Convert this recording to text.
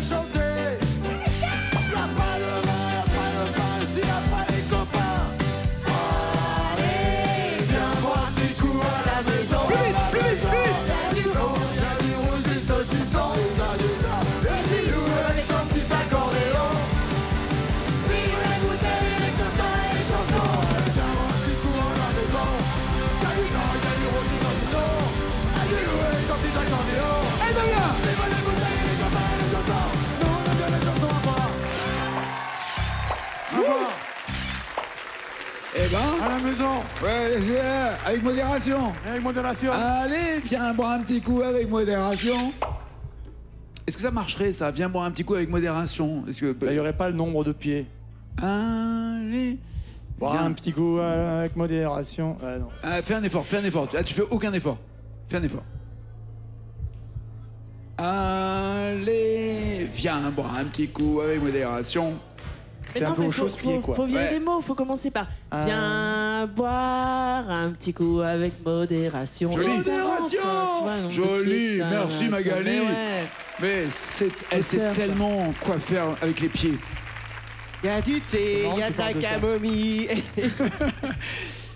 shoulder. Ben. À la maison, Ouais, c'est- avec modération. avec modération. Allez, viens boire un petit coup avec modération. Est-ce que ça marcherait ça? Viens boire un petit coup avec modération. Est-ce que Là, il n'y aurait pas le nombre de pieds. Allez. Boire viens. un petit coup euh, avec modération. Ah, non. Ah, fais un effort, fais un effort. Ah, tu fais aucun effort. Fais un effort. Allez, viens boire un petit coup avec modération. C'est Mais un non, peu mais au faut- quoi. Faut virer Ouais. les mots, faut commencer par Ah. Viens boire un petit coup avec modération. Joli. Modération. vois, Joli, ça- merci, ça- Magali. mais ouais. Mais c'est, elle sait quoi. tellement quoi faire avec les pieds. Y a du thé, y a ça. camomille.